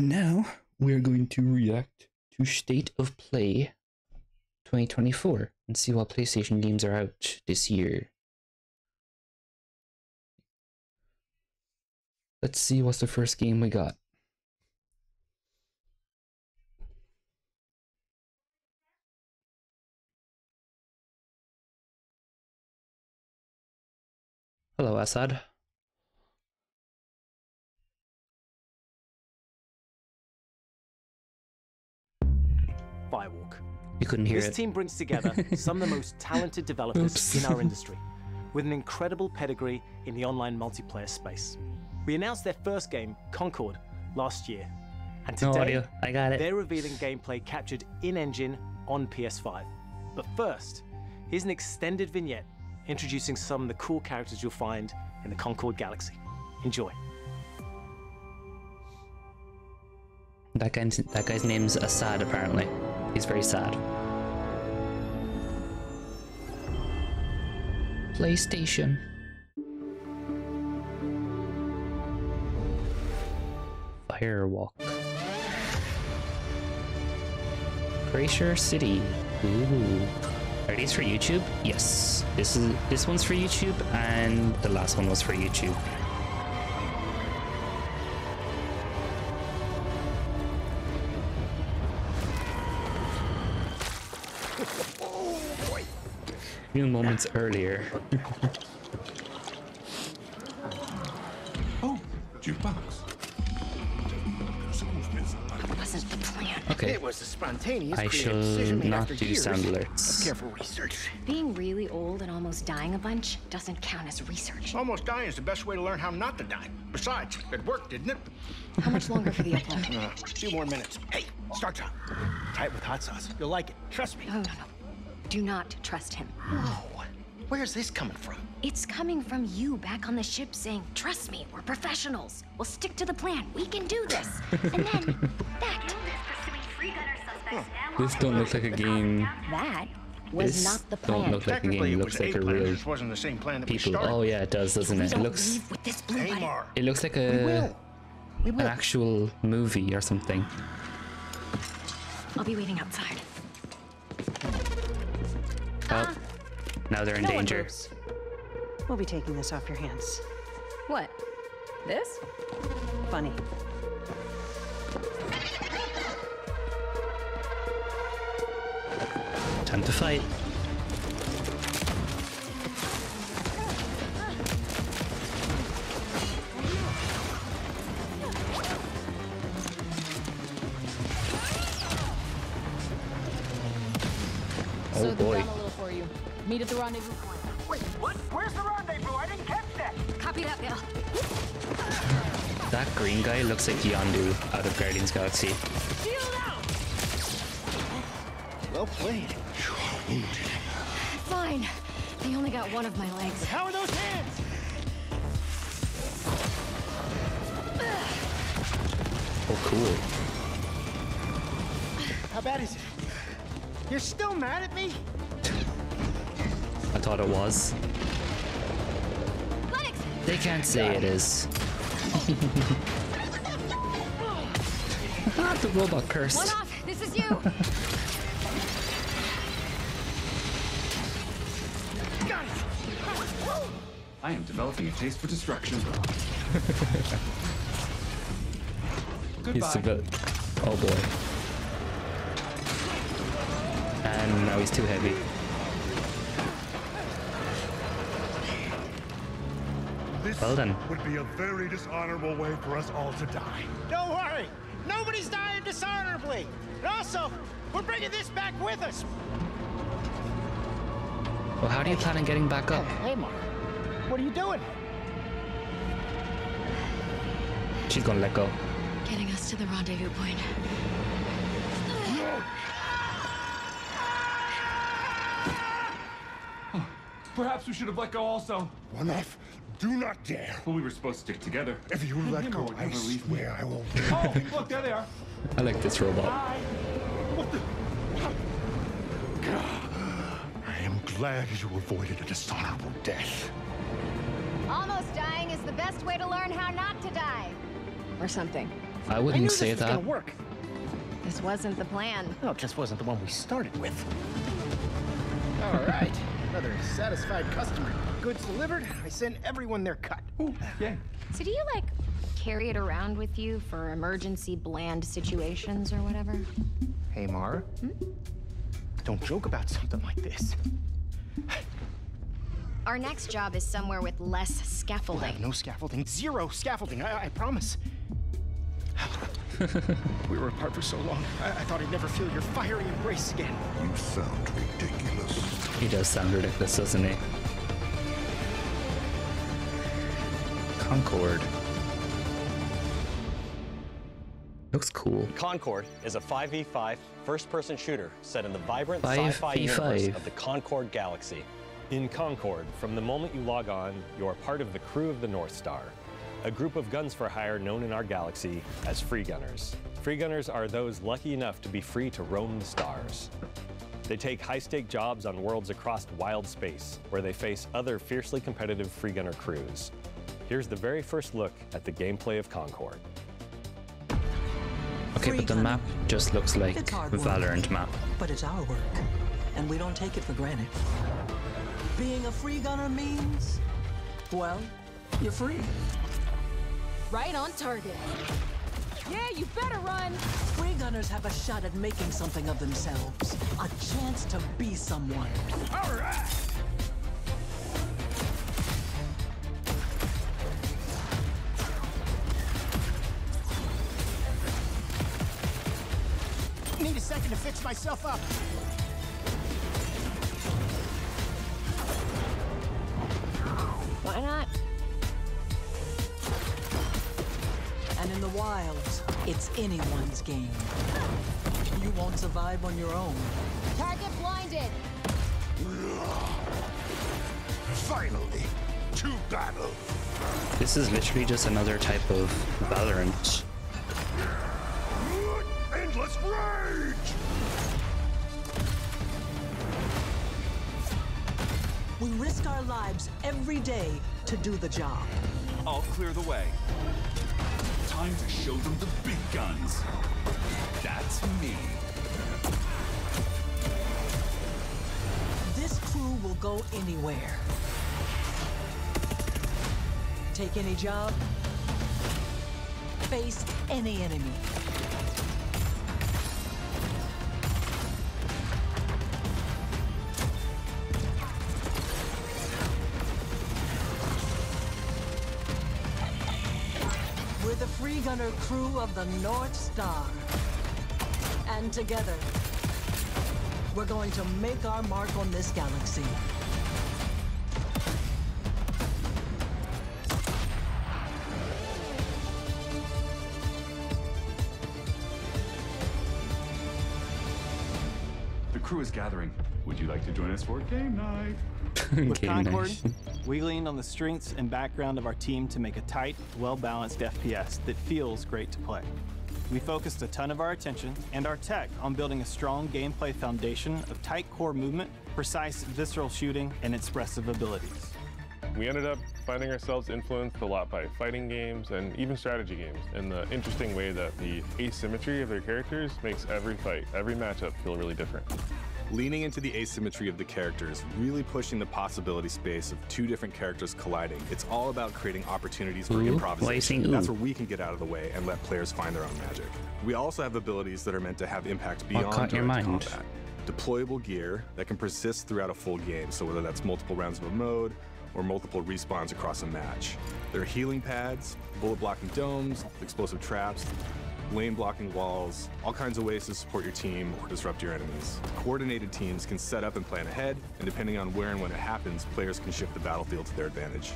now we're going to react to State of Play 2024 and see what PlayStation games are out this year. Let's see what's the first game we got. Hello, Assad. Firewalk. You couldn't hear This it. team brings together some of the most talented developers Oops. in our industry, with an incredible pedigree in the online multiplayer space. We announced their first game, Concord, last year, and No today audio. I got it. they're revealing gameplay captured in-engine on PS5. But first, here's an extended vignette introducing some of the cool characters you'll find in the Concord galaxy. Enjoy. That guy's that guy's name's Assad. Apparently, he's very sad. PlayStation. Firewalk. Glacier City. Ooh. Are these for YouTube? Yes. This is this one's for YouTube, and the last one was for YouTube. Few moments earlier. Oh, jukebox. wasn't the plan. Okay, It was a spontaneous I shall not after do years sound of alerts. Careful research. Being really old and almost dying a bunch doesn't count as research. Almost dying is the best way to learn how not to die. Besides, it worked, didn't it? How much longer for the upload? Uh, a few more minutes. Hey, start time. Try it with hot sauce. You'll like it. Trust me. No, no, no. Do not trust him. Whoa. Where's this coming from? It's coming from you back on the ship saying, Trust me, we're professionals. We'll stick to the plan. We can do this. And then that. this don't look like a game. That was This not the plan. don't look like a game. it It looks like a a plan. It real wasn't the same plan that people. started. Oh yeah, it does, doesn't it? It looks with this blue. Amar. it looks like We a will. We an actual movie or something. I'll be waiting outside. Oh, now they're in No danger. We'll be taking this off your hands. What? This? Funny. Time to fight. so Oh boy. Meet at the rendezvous point. Wait, what? Where's the rendezvous? I didn't catch that. Copy that, Bill. That green guy looks like Yondu out of Guardians Galaxy. Well played. Fine. They only got one of my legs. How are those hands? Oh cool. How bad is it? You're still mad at me? I thought it was. They can't say it is. ah, the robot One off. This is you. I am developing a taste for destruction. He's Goodbye. a bit. Oh boy. And now he's too heavy. Well done. would be a very dishonorable way for us all to die. Don't worry. Nobody's dying dishonorably. And also, we're bringing this back with us. Well, how do you plan on getting back up? Hey, Mark. What are you doing? She's gonna let go. Getting us to the rendezvous point. Perhaps we should have let go also. One off. Do not dare. Well, we were supposed to stick together. If you let Him go, I never leave me. swear I will. Oh, look, there they are. I like this robot. I am glad you avoided a dishonorable death. Almost dying is the best way to learn how not to die. Or something. I I wouldn't this say was that. gonna work. This wasn't the plan. No, it just wasn't the one we started with. All right, another satisfied customer. Goods delivered. I send everyone their cut. Ooh, yay. So do you like carry it around with you for emergency bland situations or whatever? Hey, Mara. Hmm? Don't joke about something like this. Our next job is somewhere with less We'll scaffolding. have no scaffolding. Zero scaffolding. I, I promise. we were apart for so long. I, I thought I'd never feel your fiery embrace again. You sound ridiculous. He does sound ridiculous, doesn't he? Concord. Looks cool. Concord is a 5v5 first-person shooter set in the vibrant sci-fi universe of the Concord Galaxy. In Concord, from the moment you log on, you are part of the crew of the North Star, a group of guns for hire known in our galaxy as free gunners. Free gunners are those lucky enough to be free to roam the stars. They take high-stake jobs on worlds across wild space, where they face other fiercely competitive free gunner crews. Here's the very first look at the gameplay of Concord. Okay, but the map just looks like It's work. Valorant map. But it's our work, and we don't take it for granted. Being a free gunner means, well, you're free. Right on target. Yeah, you better run. Free gunners have a shot at making something of themselves, a chance to be someone. All right. To fix myself up. Why not? And in the wilds, it's anyone's game. You won't survive on your own. Target blinded. Finally, to battle. This is literally just another type of Valorant. We risk our lives every day to do the job. I'll clear the way. Time to show them the big guns. That's me. This crew will go anywhere. Take any job. Face any enemy. Crew of the North Star. And together, we're going to make our mark on this galaxy. The crew is gathering. Would you like to join us for game night? Game Concord, night. We lean on the strengths and background of our team to make a tight, well-balanced FPS that feels great to play. We focused a ton of our attention and our tech on building a strong gameplay foundation of tight core movement, precise visceral shooting, and expressive abilities. We ended up finding ourselves influenced a lot by fighting games and even strategy games in the interesting way that the asymmetry of their characters makes every fight, every matchup feel really different. Leaning into the asymmetry of the characters, really pushing the possibility space of two different characters colliding. It's all about creating opportunities for Ooh, improvisation. saying That's where we can get out of the way and let players find their own magic. We also have abilities that are meant to have impact beyond your mind? combat. Deployable gear that can persist throughout a full game, so whether that's multiple rounds of a mode or multiple respawns across a match. There are healing pads, bullet blocking domes, explosive traps, lane blocking walls, all kinds of ways to support your team or disrupt your enemies. Coordinated teams can set up and plan ahead, and depending on where and when it happens, players can shift the battlefield to their advantage.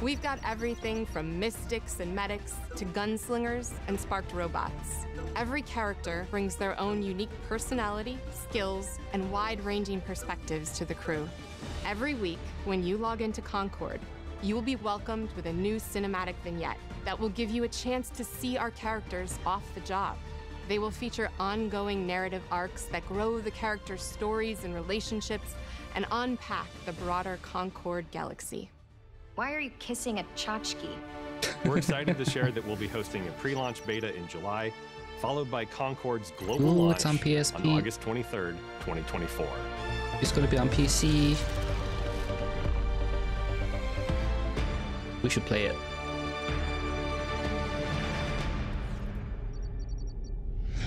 We've got everything from mystics and medics to gunslingers and sparked robots. Every character brings their own unique personality, skills, and wide ranging perspectives to the crew. Every week, when you log into Concord, you will be welcomed with a new cinematic vignette that will give you a chance to see our characters off the job. They will feature ongoing narrative arcs that grow the characters' stories and relationships and unpack the broader Concord galaxy. Why are you kissing a tchotchke? We're excited to share that we'll be hosting a pre-launch beta in July, followed by Concord's global Ooh, launch it's on PSP. on August 23rd, 2024. It's gonna be on PC. We should play it.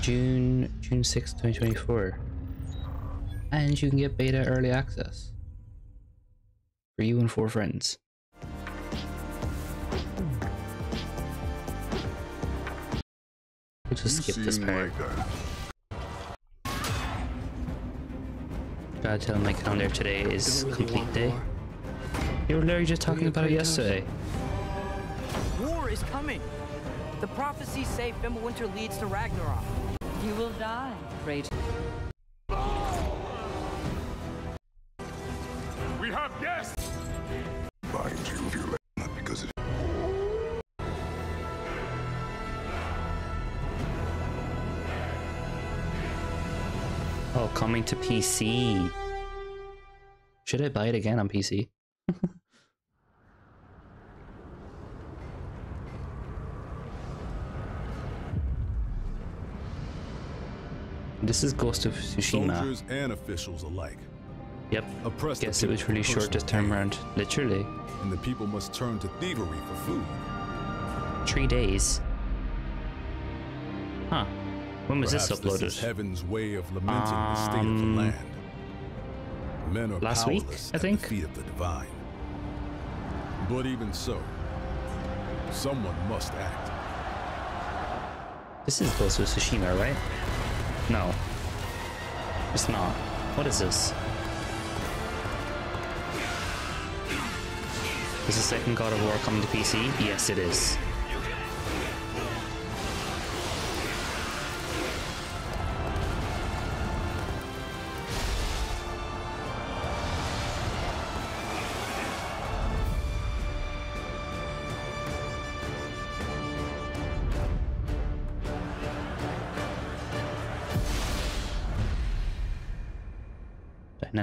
June June sixth, 2024. And you can get beta early access. For you and four friends. We'll just skip this part. Gotta tell my calendar today is complete day. You were literally just talking about it yesterday. War is coming. The prophecies say Fimbulwinter leads to Ragnarok. You will die, Rage. We have guests! Mind you, if you let not because it Oh, coming to PC. Should I buy it again on PC? this is Ghost of Tsushima. soldiers and officials alike. Yep. Oppress Guess it was really short this time around. Literally. And the people must turn to thievery for food. Three days. Huh. When was Perhaps this This uploaded? is heaven's way of lamenting the state of the Um, land. Men are last week, I think? the feet of the divine. But even so, someone must act. This is Ghost of Tsushima, right? No. It's not. What is this? Is the second God of War coming to PC? Yes, it is.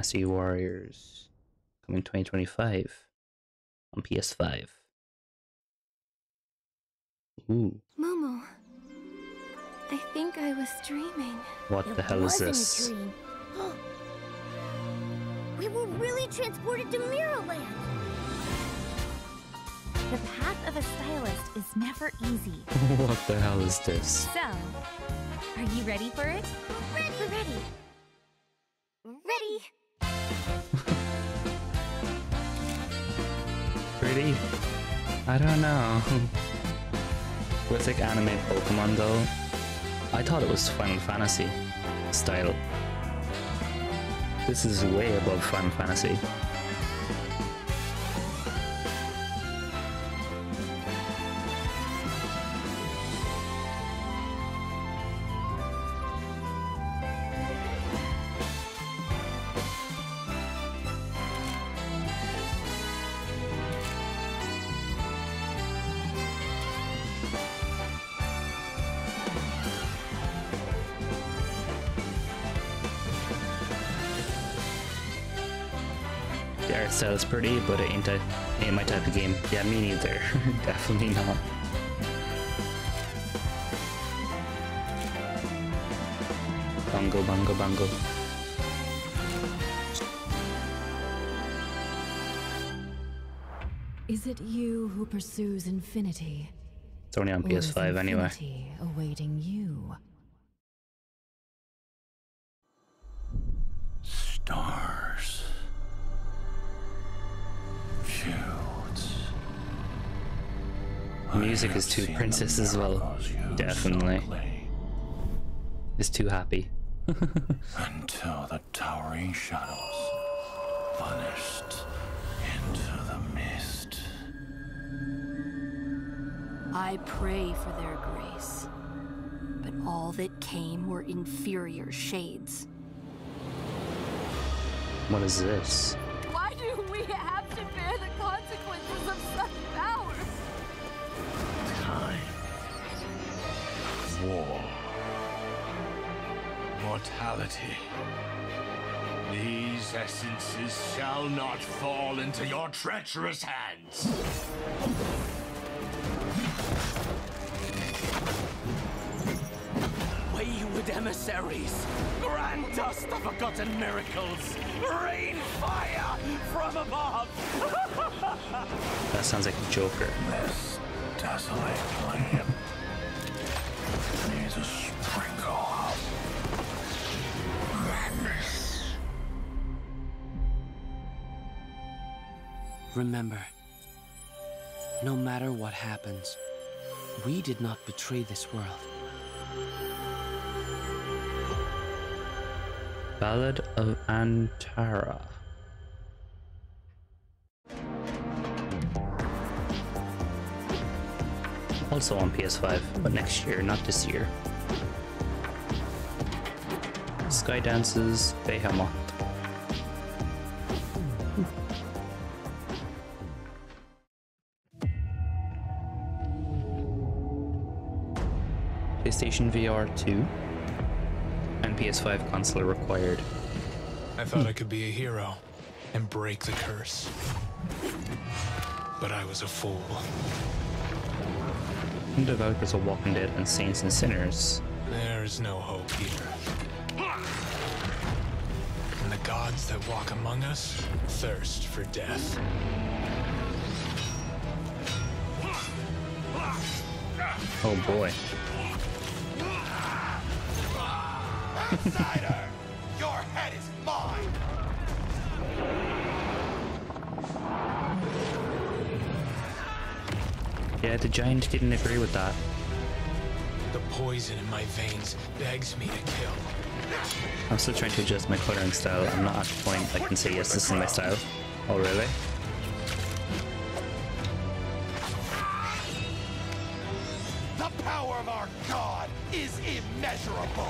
Dynasty Warriors coming 2025 on PS5. Ooh, Momo, I think I was dreaming. what the hell is this? dream. Oh. we were really transported to Mirrorland. The path of a stylist is never easy. what the hell is this? So, are you ready for it? Ready, ready. Ready. Pretty? I don't know. With like anime Pokemon though, I thought it was Final Fantasy style. This is way above Final Fantasy. Pretty, but it ain't, a, ain't my type of game. Yeah, me neither. Definitely not. Bungo, bungo, bungo. Is it you who pursues infinity? It's only on PS5 anyway. infinity awaiting you. Stars. Feuds. Music is too princess as well. Definitely. It's too happy. Until the towering shadows vanished into the mist. I pray for their grace. But all that came were inferior shades. What is this? War. Mortality. These essences shall not fall into your treacherous hands. Wayward emissaries, grant us the forgotten miracles. Rain fire from above. That sounds like a Joker. This desolate land Remember, no matter what happens, we did not betray this world. Ballad of Antara. Also on PS5, but next year, not this year. Sky Behemoth. PlayStation VR 2 and PS5 console required. I thought I could be a hero and break the curse. But I was a fool. And developers of Walking Dead and Saints and Sinners. There's no hope here. And the gods that walk among us thirst for death. Oh boy. Outsider! Your head is mine! Yeah, the giant didn't agree with that. The poison in my veins begs me to kill. I'm still trying to adjust my coloring style. I'm not at the point I can say yes, this is my style. Oh really? The power of our god is immeasurable!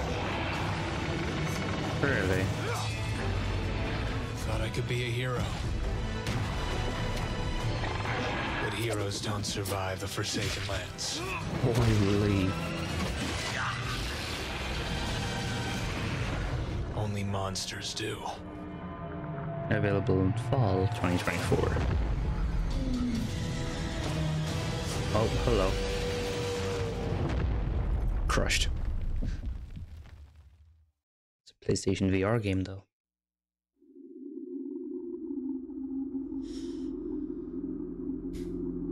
Really? Thought I could be a hero. But heroes don't survive the Forsaken Lands. Holy. Only monsters do. Available in fall 2024. Oh, hello. Crushed. PlayStation VR game though.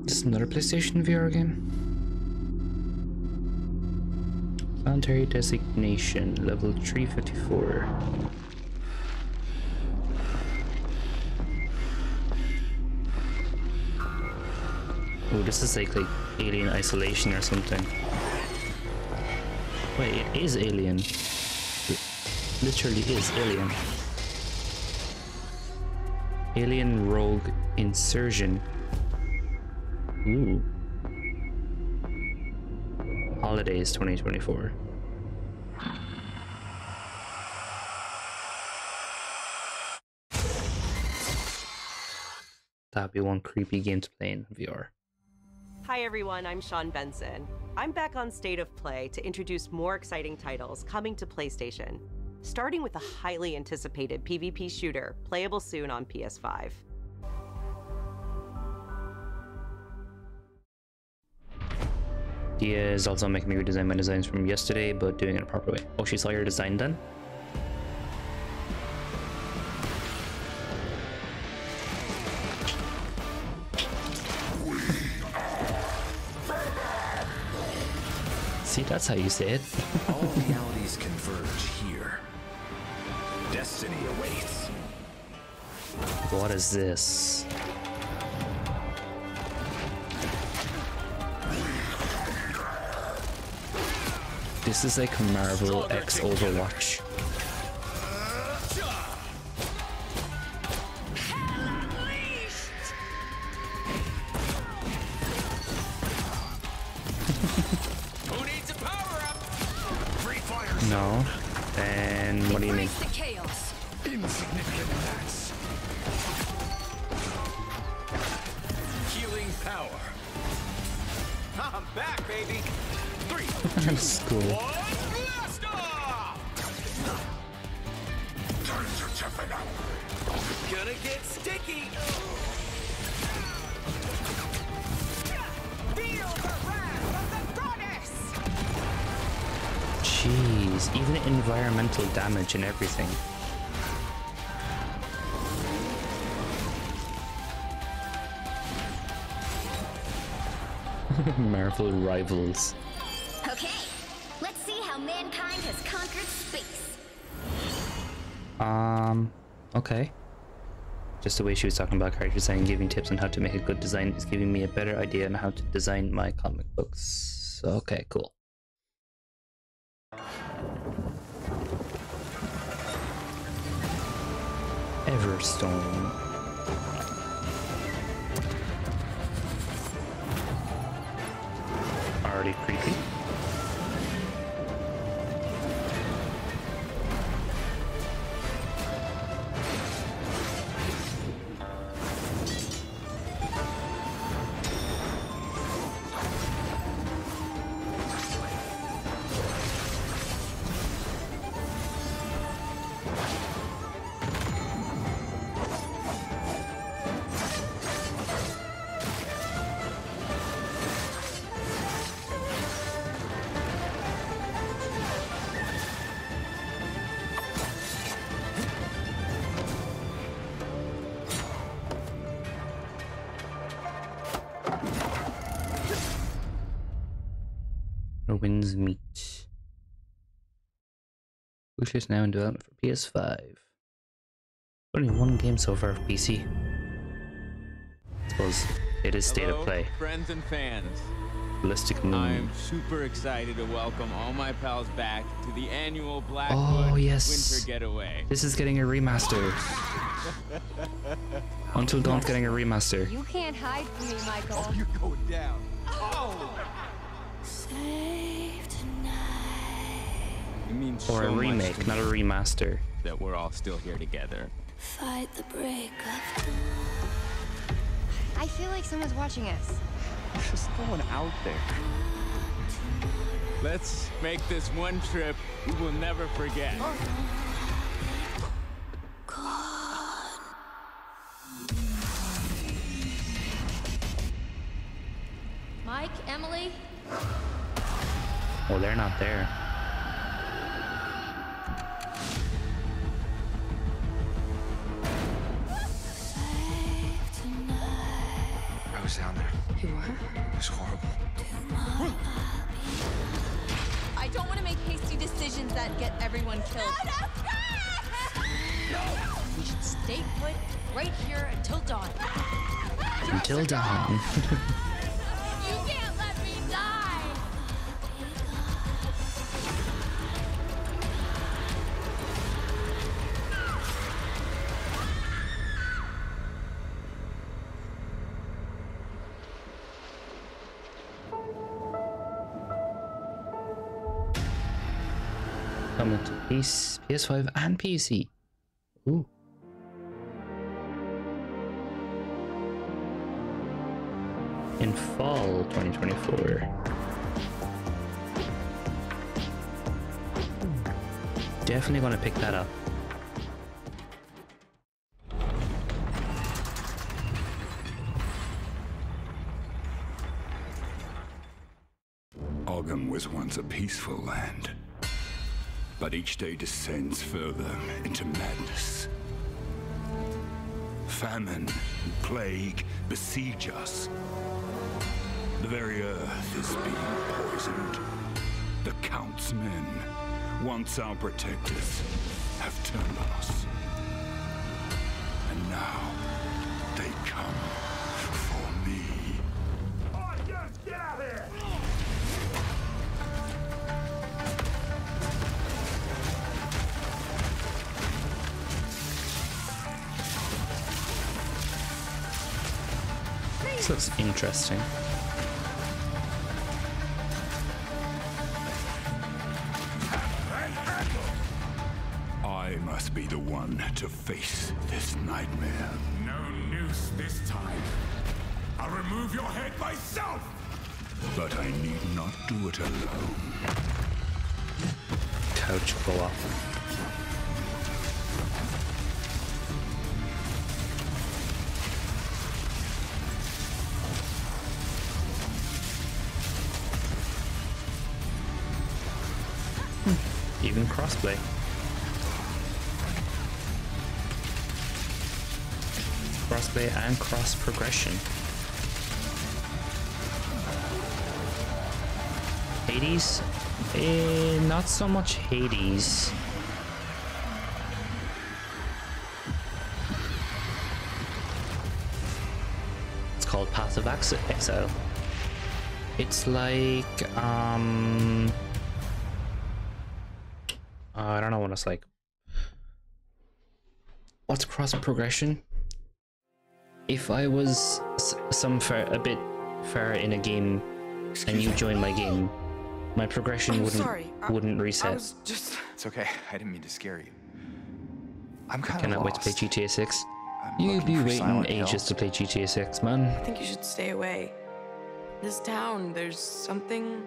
This is another PlayStation VR game. Planetary designation, level 354. Oh, this is like like Alien Isolation or something. Wait, it is Alien. It literally is Alien. Alien Rogue Incursion. Ooh. Holidays 2024. That'd be one creepy game to play in VR. Hi everyone, I'm Sean Benson. I'm back on State of Play to introduce more exciting titles coming to PlayStation, starting with a highly anticipated PvP shooter, playable soon on PS5. Dia is also making me redesign my designs from yesterday, but doing it a proper way. Oh, she saw your design done? See, that's how you say it. All realities converge What is this? This is like Marvel X Overwatch. Who needs a power up? Free fire. No. Then what do you mean? the chaos. Insignificant power. I'm back, baby. Three, two, cool. one, blast off! Turn to chuffing out. Gonna get sticky. Feel the wrath of the goddess. Jeez, even environmental damage and everything. Marvel Rivals. Okay, let's see how mankind has conquered space. Um, okay. Just the way she was talking about character design, giving tips on how to make a good design is giving me a better idea on how to design my comic books. Okay, cool. Everstone. Already creepy. Which is now in development for PS5. Only one game so far for PC. I suppose it is state Hello, of play. friends and fans. Ballistic Moon. I'm super excited to welcome all my pals back to the annual Blackwood Oh, yes. Winter Getaway. This is getting a remaster. Until Dawn's getting a remaster. You can't hide from me, Michael. Oh, You're going down. Oh! oh. It means Or a so much remake, not a remaster. That we're all still here together. Fight the break of I feel like someone's watching us. There's Just going out there. Let's make this one trip we will never forget. Mike, Emily, Oh, they're not there. Was down there. You were? It was horrible. I don't want to make hasty decisions that get everyone killed. We should stay put right here until dawn. Until dawn. PS, PS5 and PC. Ooh. In fall 2024. Definitely gonna pick that up. Ogham was once a peaceful land, but each day descends further into madness. Famine and plague besiege us. The very earth is being poisoned. The Count's men, once our protectors, have turned on us. And now looks interesting. I must be the one to face this nightmare. No noose this time. I'll remove your head myself! But I need not do it alone. Couch co-op. Even crossplay. Crossplay and cross progression. Hades? Eh, not so much Hades. It's called Path of Ex- Exile. It's like, um... I don't know what it's like. What's cross progression? If I was s- some far, a bit far in a game and you join my game, my progression I'm wouldn't sorry, wouldn't reset. I was just. It's okay. I didn't mean to scare you. I'm kind of Cannot wait to play GTA 6. I'm You'll looking be waiting Silent Hill. ages to play GTA 6, man. I think you should stay away. This town, there's something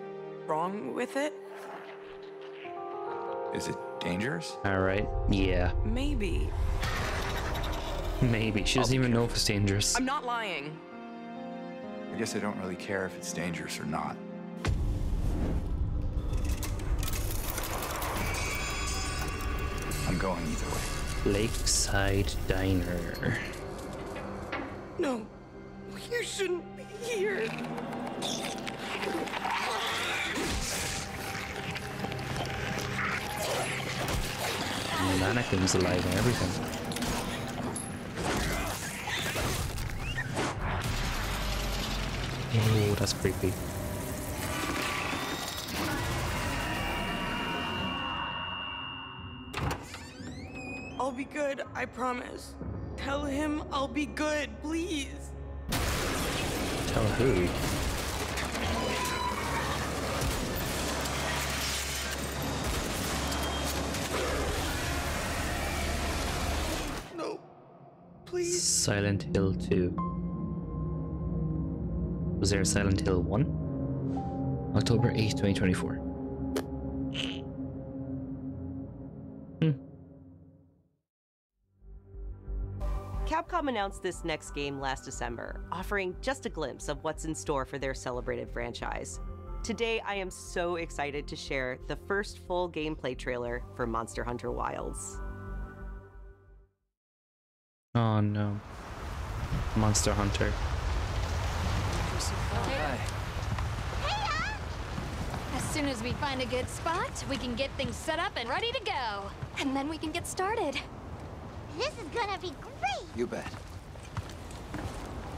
wrong with it? Is it dangerous? Alright, yeah. Maybe. Maybe. She doesn't even know if it's dangerous. I'm not lying. I guess I don't really care if it's dangerous or not. I'm going either way. Lakeside Diner. No, you shouldn't be here. Mannequins alive and everything. Oh, that's creepy. I'll be good, I promise. Tell him I'll be good, please. Tell who? Please. Silent Hill 2. Was there a Silent Hill 1? October 8th, 2024. Hmm. Capcom announced this next game last December, offering just a glimpse of what's in store for their celebrated franchise. Today, I am so excited to share the first full gameplay trailer for Monster Hunter Wilds. Oh no. Monster Hunter. As soon as we find a good spot, we can get things set up and ready to go. And then we can get started. This is gonna be great! You bet.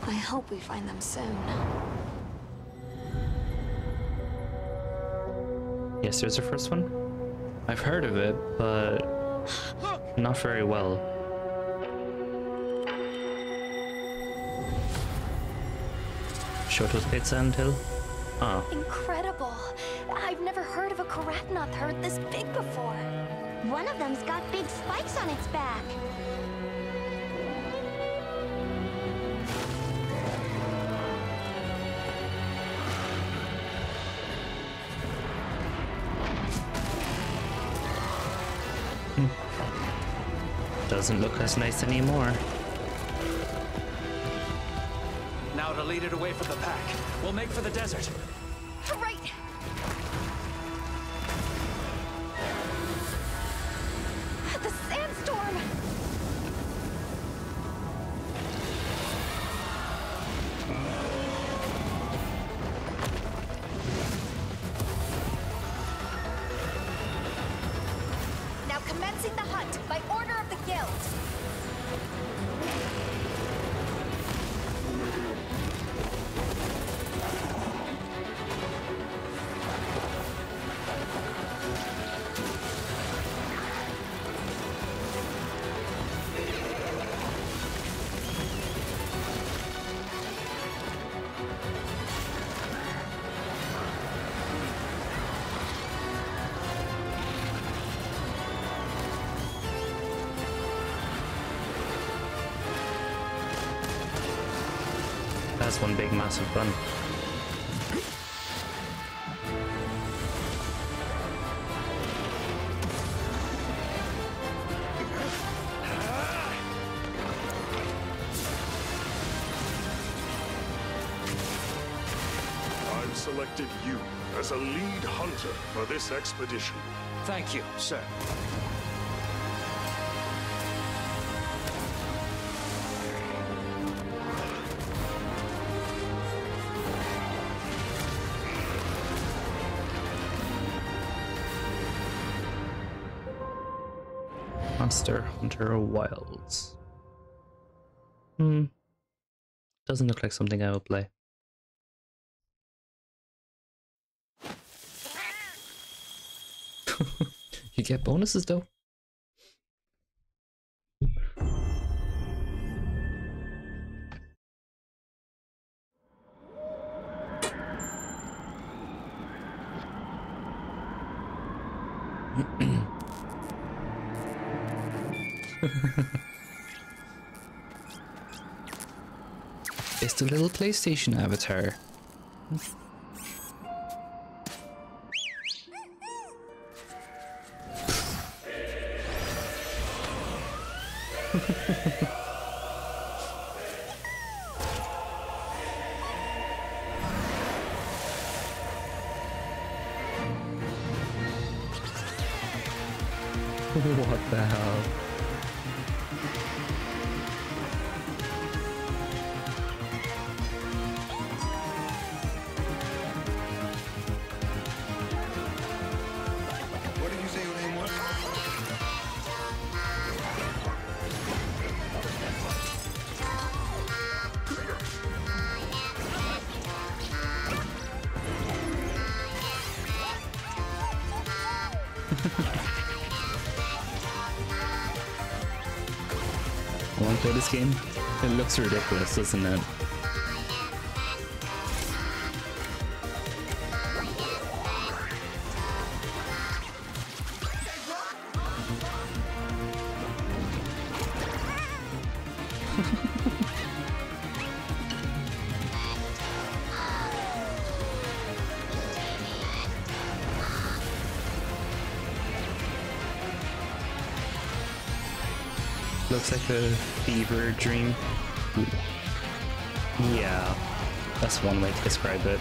I hope we find them soon. Yes, there's a first one. I've heard of it, but not very well. Played Silent Hill? Oh. Incredible! I've never heard of a Karatnoth herd this big before. One of them's got big spikes on its back. Hmm. Doesn't look as nice anymore. Lead it away from the pack. We'll make for the desert. That's one big massive gun. I've selected you as a lead hunter for this expedition. Thank you, sir. Monster Hunter Wilds. Hmm. Doesn't look like something I would play. you get bonuses though. It's the little PlayStation avatar. what the hell? This game. It looks ridiculous, doesn't it? Looks like a fever dream. Hmm. Yeah, that's one way to describe it.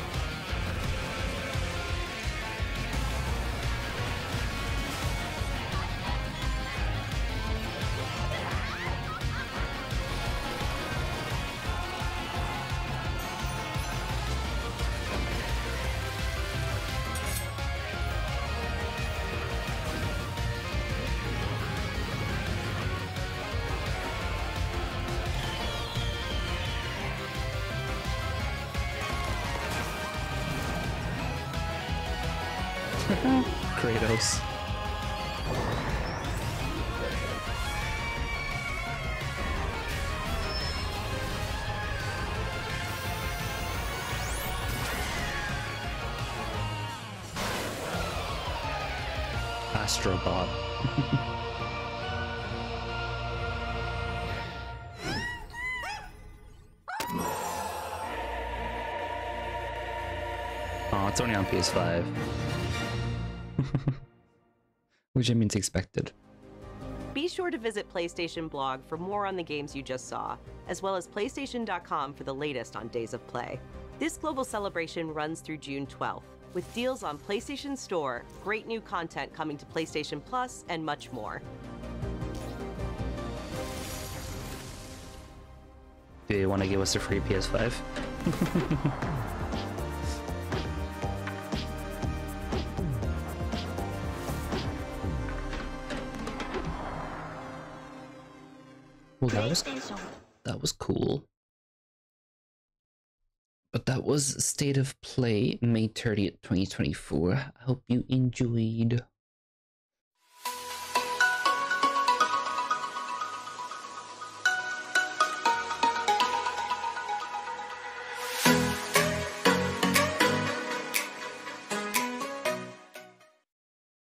It's only on PS5. Which I mean it's expected. Be sure to visit PlayStation blog for more on the games you just saw, as well as PlayStation.com for the latest on Days of Play. This global celebration runs through June 12th, with deals on PlayStation Store, great new content coming to PlayStation Plus, and much more. Do you want to give us a free PS5? well, that was that was cool. But that was State of Play, May 30th, 2024. I hope you enjoyed.